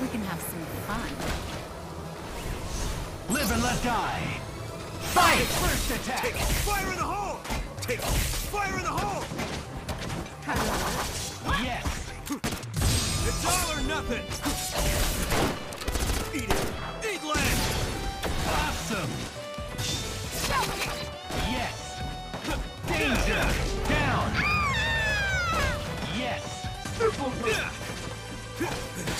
we can have some fun. Live and let die. Fight! First attack! Take fire in the hole! Take fire in the hole! Yes! It's all or nothing! Eat it! Eat land! Awesome! Yes! Danger! Down! Ah! Yes!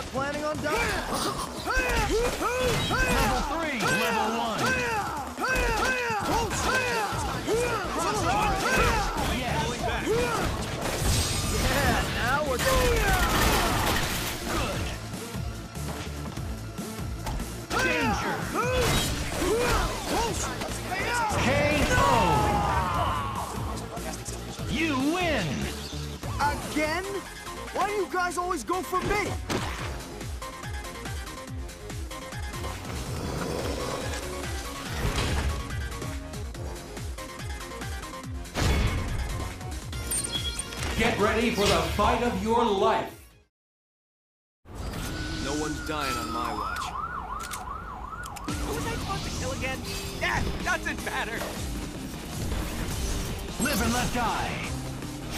Not planning on dying! Level three! Level one! Danger! KO! You win! Again? Why do you guys always go for me? Get ready for the fight of your life. No one's dying on my watch. Who was I supposed to kill again? Yeah, doesn't matter! Live and let die!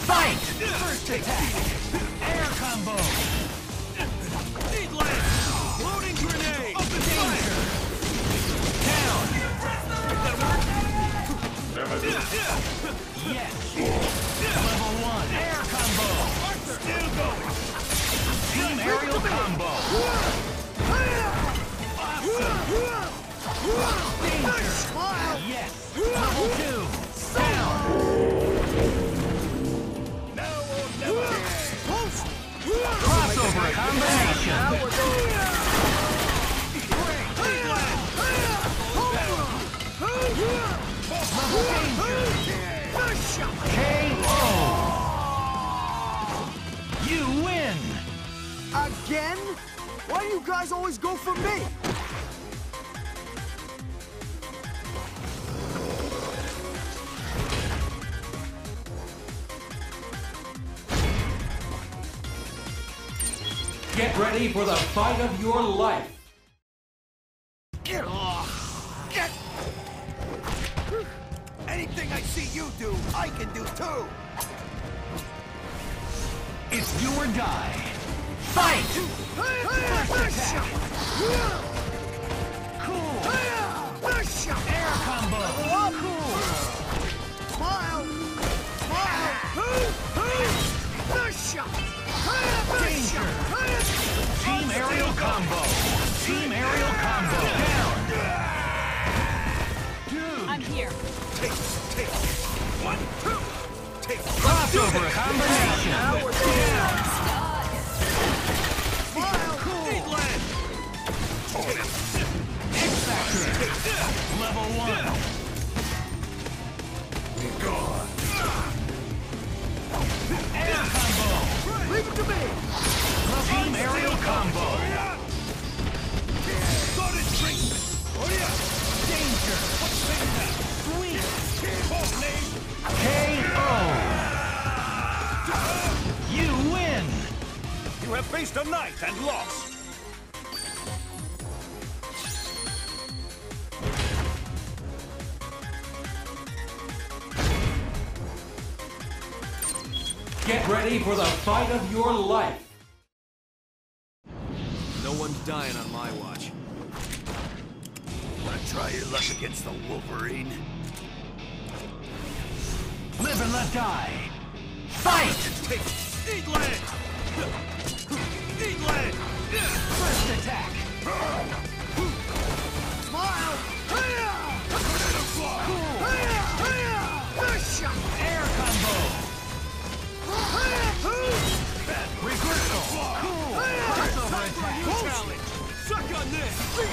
Fight! First attack! Air combo! Eat land! Loading grenade! Up and Danger! Down! Yes! Level one! Air combo! Still going! Team aerial combo! Danger! Yes! Level two! Down! Crossover combination! Guys always go for me? Get ready for the fight of your life. Crossover combination! Level one! Gone! Air combo! Leave it to me! Team aerial combo! Get ready for the fight of your life. No one's dying on my watch. Wanna try your luck against the Wolverine? Live and let die! Fight! Take! Eat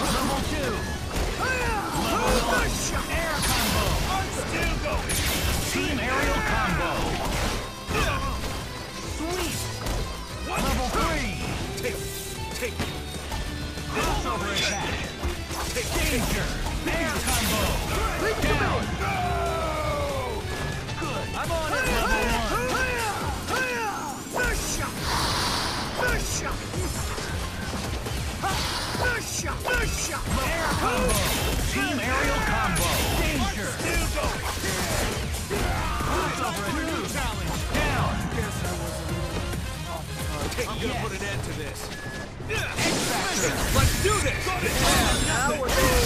Level two. Air combo. Team aerial combo. Danger. I'm gonna put an end to this. Let's do this. Now we're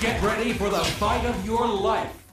Get ready for the fight of your life.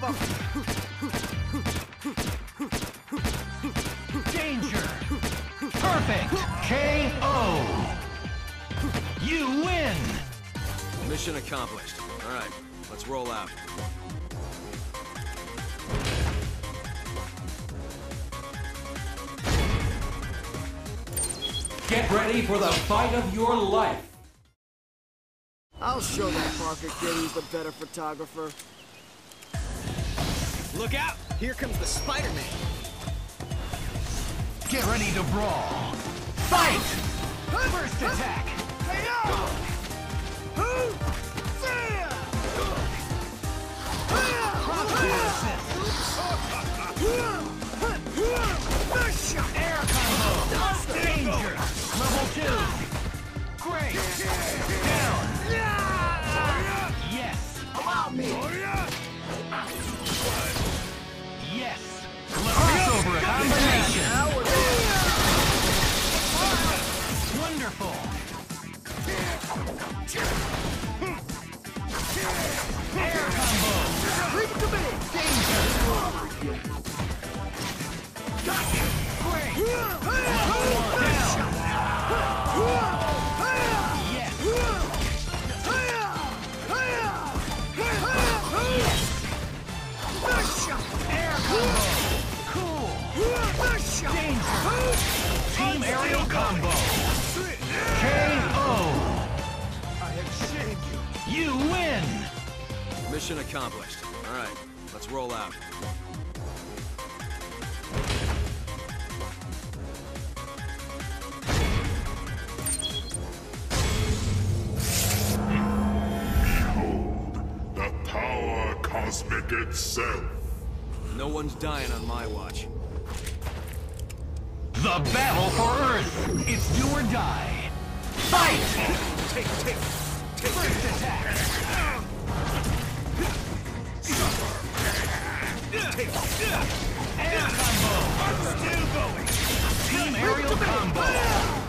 Give up. Danger. Perfect. KO. You win. Mission accomplished. Alright, let's roll out. Get ready for the fight of your life. I'll show that Parker kid who's the better photographer. Look out! Here comes the Spider-Man! Get ready to brawl. Fight. First attack. Air combo. Danger. Level two. Great. Mission accomplished. Alright, let's roll out. Cosmic itself. No one's dying on my watch. The battle for Earth. It's do or die. Fight. Take, take, take First attack. Air combo. Still going! Team aerial combo.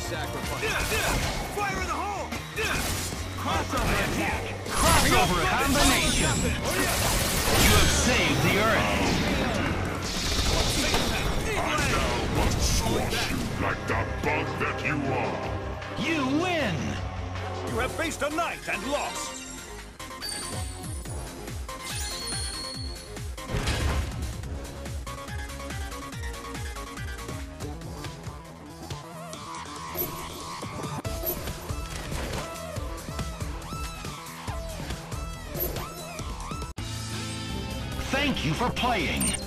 sacrifice. Fire in the hole! Crossover attack! Crossover combination! Oh, you have saved the Earth! I now must squash you like the bug that you are! You win! You have faced a knight and lost! You for playing.